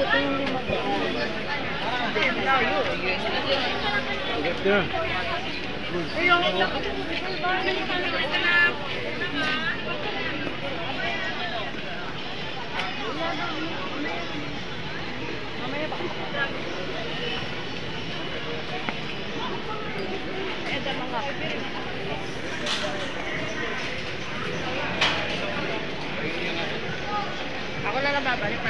Ito yung lima Thank you. Ako na lang babalik.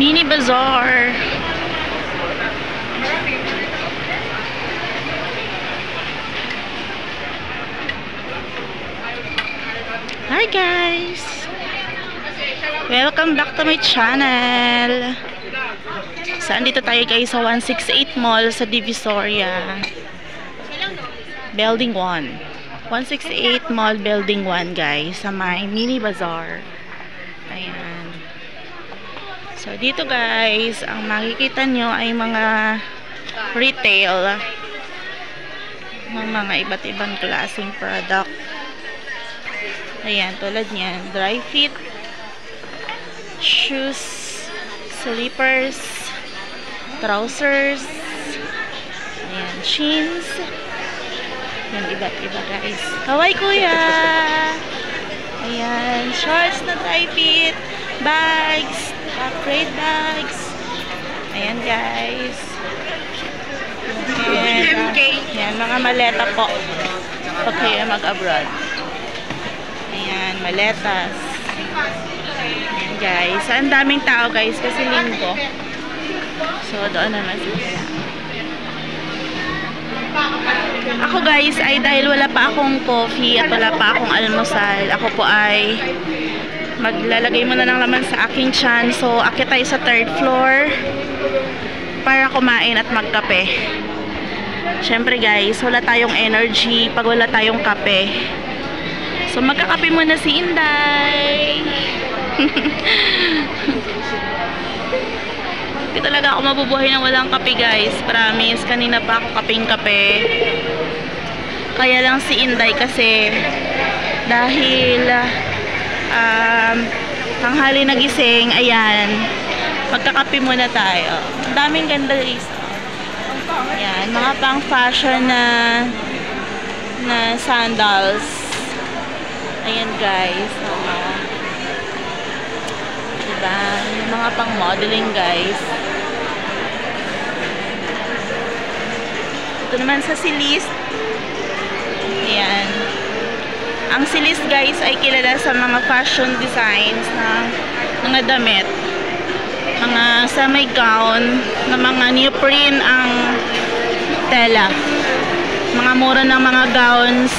Mini Bazaar. Hi guys! Welcome back to my channel. Saan dito tayo guys sa 168 Mall sa Divisoria. Building 1. 168 Mall Building 1 guys sa may Mini Bazaar. Ayan. So, dito guys, ang makikita nyo ay mga retail ng mga iba't ibang klaseng product. Ayan, tulad niyan, dry fit, shoes, slippers, trousers, ayan, jeans, yan, iba't iba guys. Kaway kuya! Ayan, shorts na dry fit, bags, upgrade bags. Ayan guys. Ayan, ayan, mga maleta po. Pag kayo mag-abroad. Ayan, maletas. Ayan guys. Ang daming tao guys kasi linggo. So, doon naman sila. Ako guys ay dahil wala pa akong coffee at wala pa akong almusal. Ako po ay maglalagay muna ng laman sa aking chan. So, akit tayo sa third floor para kumain at magkape. Siyempre guys, wala tayong energy pag wala tayong kape. So, magkakape muna si Inday. Hindi talaga ako mabubuhay ng walang kape guys. Promise, kanina pa ako kaping kape. Kaya lang si Inday kasi dahil um, tanghali nagising, ayan, magkakape muna tayo. Ang daming ganda guys. Ayan, mga pang fashion na na sandals. Ayan guys. Oh. Diba? Mga pang modeling guys. Ito naman sa Silis. Ayan. Ang Silis guys ay kilala sa mga fashion designs ng mga damit. Mga sa may gown na mga neoprene ang tela. Mga mura ng mga gowns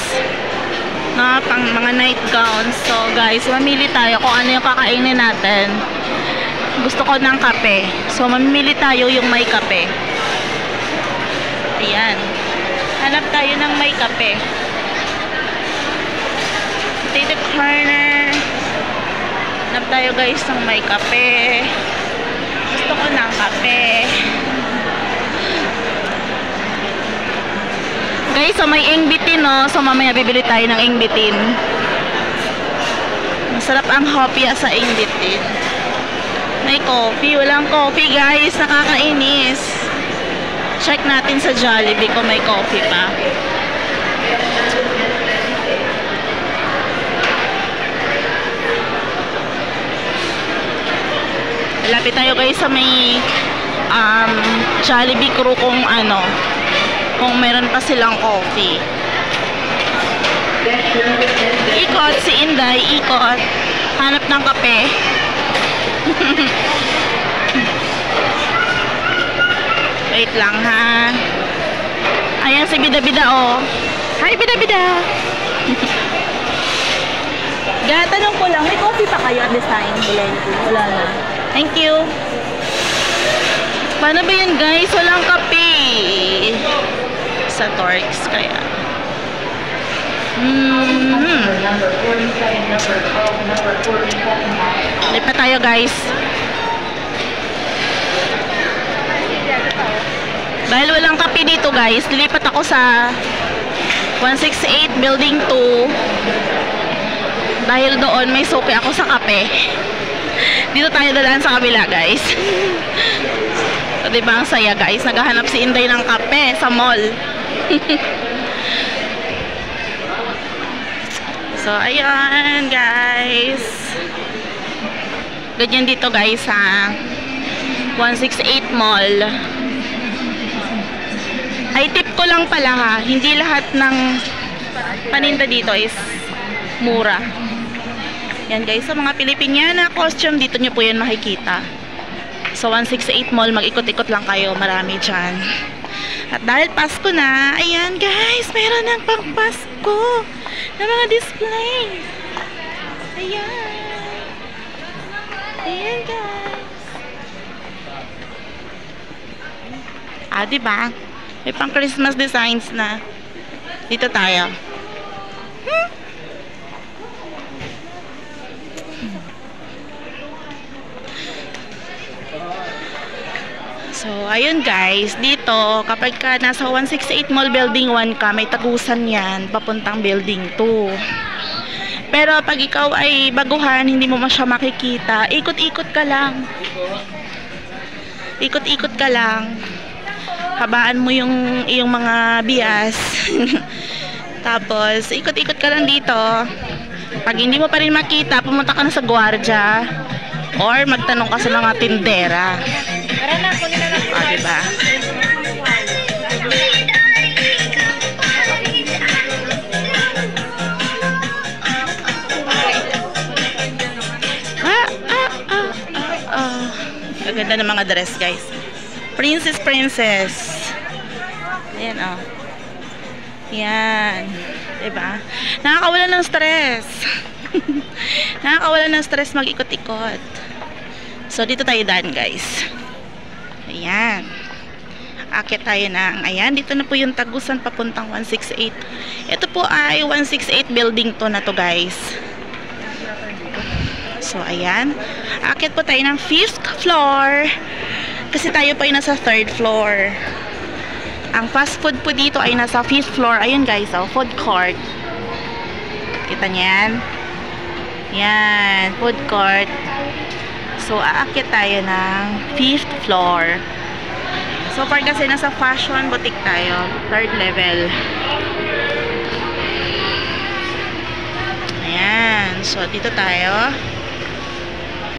mga pang mga night gowns. So guys, mamili tayo kung ano yung kakainin natin. Gusto ko ng kape. So mamili tayo yung may kape. Ayan. Hanap tayo ng may kape. Potato corner. Hanap tayo guys ng may kape. Gusto ko ng kape. Guys, so may ingbitin no. So mamaya bibili tayo ng ingbitin. Masarap ang hopya sa ingbitin. May coffee. Walang coffee guys. Nakakainis. Check natin sa Jollibee kung may coffee pa. Malapit tayo guys sa may um, Jollibee crew kung ano, kung meron pa silang coffee. Ikot si Inday, ikot. Hanap ng kape. Wait lang ha. Ayan si Bida Bida oh. Hi Bida Bida. Ga, tanong ko lang, may coffee pa kayo at this time? Wala na. Thank you. Paano ba yan guys? Walang kape. Sa Torx kaya. Mm-hmm. Lipat tayo guys. Dahil walang kape dito guys, lilipat ako sa 168 building 2 dahil doon may suki ako sa kape dito tayo dadaan sa kabila guys. So diba ang saya guys? Naghahanap si Inday ng kape sa mall. So ayan guys. Ganyan dito guys sa 168 mall. Ay tip ko lang pala ha? Hindi lahat ng paninda dito is mura yan guys, sa mga Pilipiniana costume, dito nyo po yan makikita. So 168 Mall, mag-ikot-ikot lang kayo. Marami dyan. At dahil Pasko na, ayan guys, meron ng pang Pasko na mga display. Ayan. Ayan guys. Ah, diba? May pang Christmas designs na. Dito tayo. Hmm? So, ayun guys, dito, kapag ka nasa 168 Mall Building 1 ka, may tagusan yan, papuntang Building 2. Pero pag ikaw ay baguhan, hindi mo masya makikita, ikot-ikot ka lang. Ikot-ikot ka lang. Habaan mo yung, yung mga bias. Tapos, ikot-ikot ka lang dito. Pag hindi mo pa rin makita, pumunta ka na sa gwardiya. Or magtanong ka sa mga tindera. Tara na, kunin na lang. Ah, diba? Ah, ah, ah, ah, ah. Ang ganda ng mga dress, guys. Princess, princess. Ayan, oh. Yan. Diba? Nakakawala ng stress. Nakakawala ng stress mag-ikot-ikot. So, dito tayo daan, guys. Ayan. Akit tayo ng, ayan, dito na po yung tagusan papuntang 168. Ito po ay 168 building to na to guys. So, ayan. Akit po tayo ng 5th floor. Kasi tayo po ay nasa 3rd floor. Ang fast food po dito ay nasa 5th floor. Ayun guys, oh, food court. Kita niyan? Yan, food court. So, aakit tayo ng 5th floor. So far kasi nasa fashion boutique tayo. Third level. Ayan. So, dito tayo.